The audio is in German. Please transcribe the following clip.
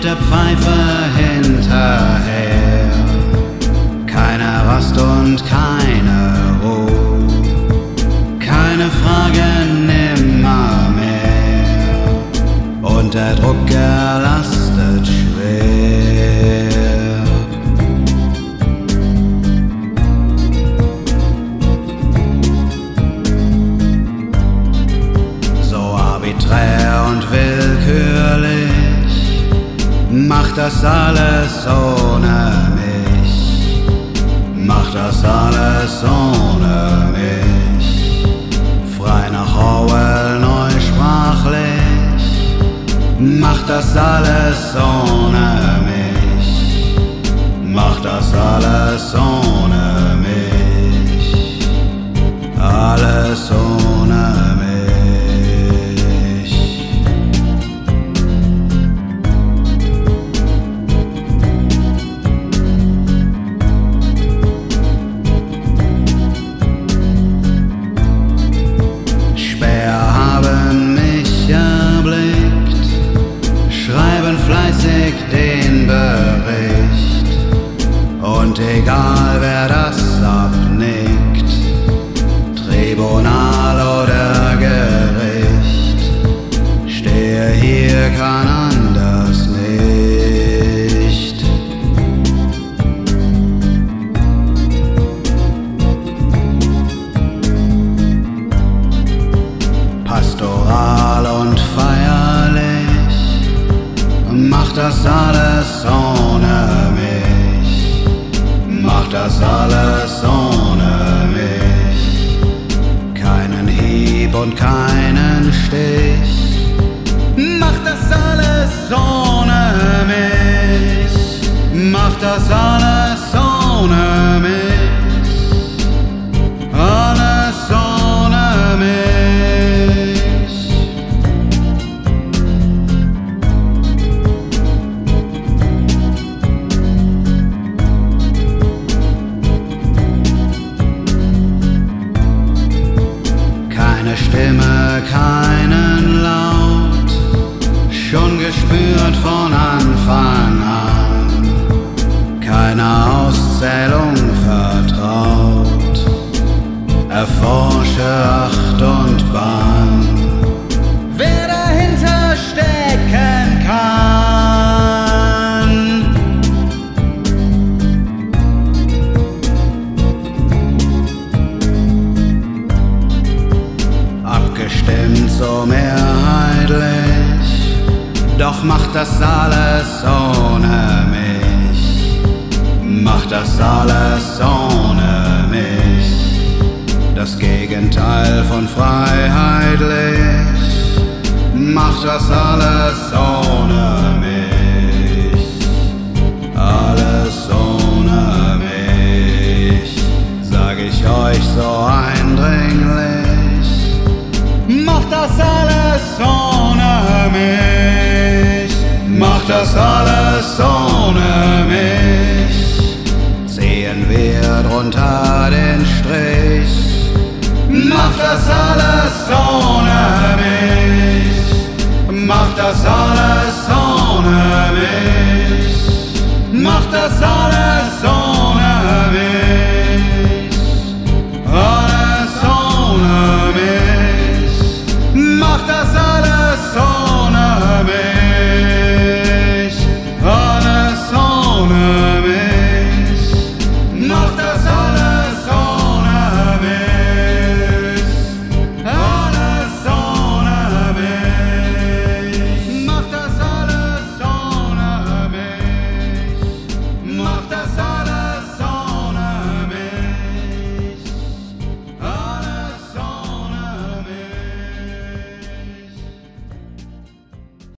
Tod der Pfeife hinterher. Keine Rast und keine Ruhe, keine Frage nimmer mehr. Und der Druck erlastet schwer. Macht das alles ohne mich. Macht das alles ohne mich. Frei nach Orwell neusprachlich. Macht das alles ohne mich. Macht das alles ohne mich. Alles ohne fleißig den Bericht. Und egal wer das abnickt, Tribunal oder Gericht, stehe hier kann anders nicht. pastoral alles ohne mich, macht das alles ohne mich, keinen Hieb und keinen Stich, macht das alles ohne mich, macht das alles Stimme, keinen Laut, schon gespürt von Anfang an. Keiner Auszählung vertraut, erforsche Acht und Bahn. So mehrheitlich. Doch macht das alles ohne mich. Macht das alles ohne mich. Das Gegenteil von freiheitlich. Macht das alles ohne Macht das alles ohne mich. Ziehen wir drunter den Strich. Macht das alles ohne mich. Macht das alles ohne mich.